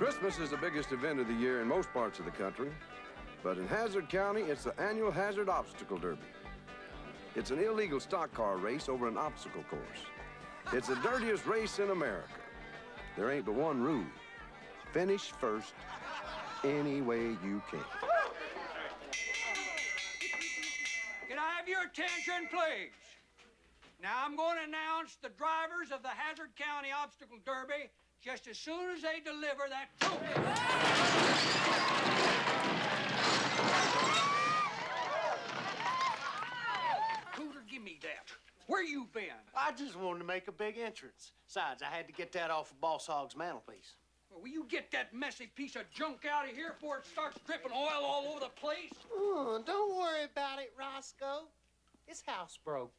Christmas is the biggest event of the year in most parts of the country, but in Hazzard County, it's the annual Hazzard Obstacle Derby. It's an illegal stock car race over an obstacle course. It's the dirtiest race in America. There ain't but one rule. Finish first any way you can. Can I have your attention, please? Now, I'm going to announce the drivers of the Hazzard County Obstacle Derby just as soon as they deliver that trophy. Cooter, give me that. Where you been? I just wanted to make a big entrance. Besides, I had to get that off of Boss Hogg's mantelpiece. Well, will you get that messy piece of junk out of here before it starts dripping oil all over the place? Oh, don't worry about it, Roscoe. It's housebroke.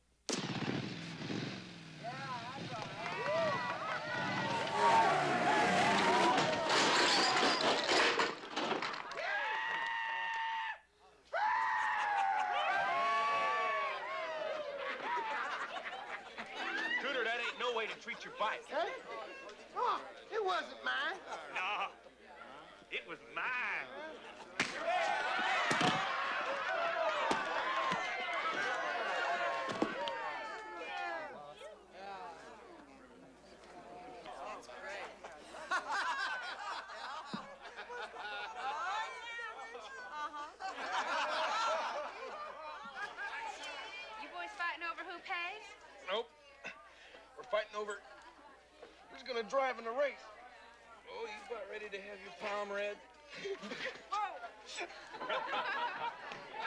Cooter, that ain't no way to treat your bike. Hey? Oh, it wasn't mine. No, it was mine. You boys fighting over who pays? Nope. Fighting over who's gonna drive in the race. Oh, you about ready to have your palm read?